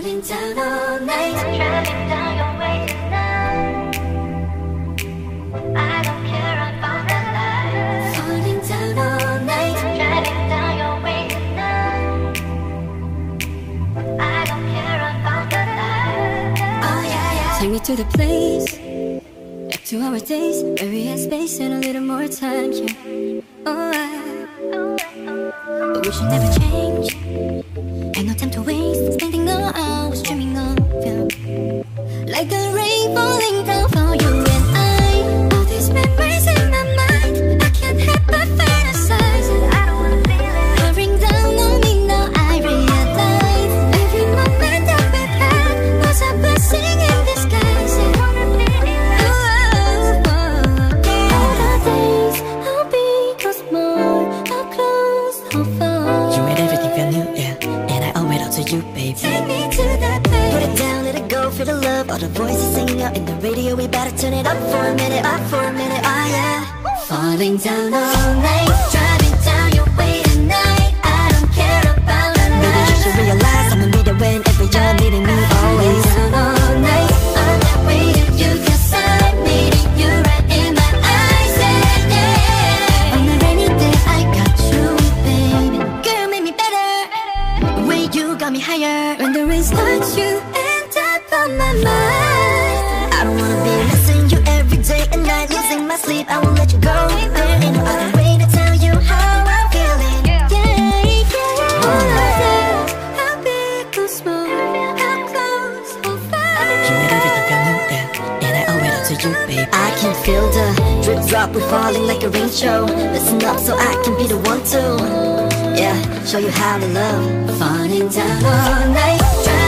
Falling down all night Driving down your way tonight I don't care, found the light Falling down all night Driving down your way tonight I don't care, found the light Oh yeah, yeah Take me to the place. Back to our days Where we space and a little more time, yeah Oh, I We should never change. And no time to waste, spending all hours dreaming of you you, babe Take me to that place Put it down, let it go, feel the love. All the voices singing out in the radio We better turn it up for a minute, up for a minute, oh yeah. Falling down all night higher When the rain starts you end up on my mind. I don't wanna be missing you every day and night Losing my sleep, I won't let you go. There ain't no other way to tell you how I'm feeling. Yeah, yeah. All I do, how big or small. How close, how far You made everything feel new, yeah And I owe it all to you, babe. I can feel the drip drop, we're falling like a rain show Listen up so I can be the one to Yeah, show you how to love. Falling down all night